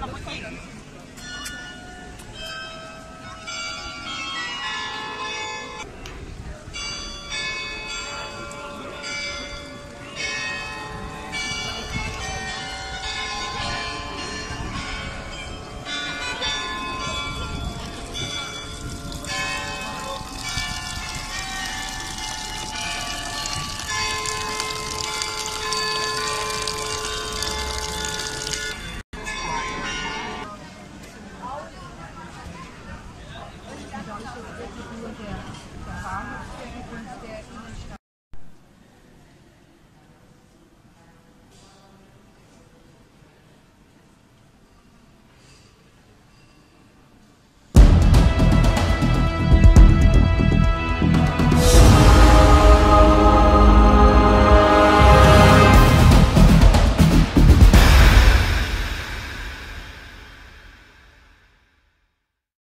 mama, muntik.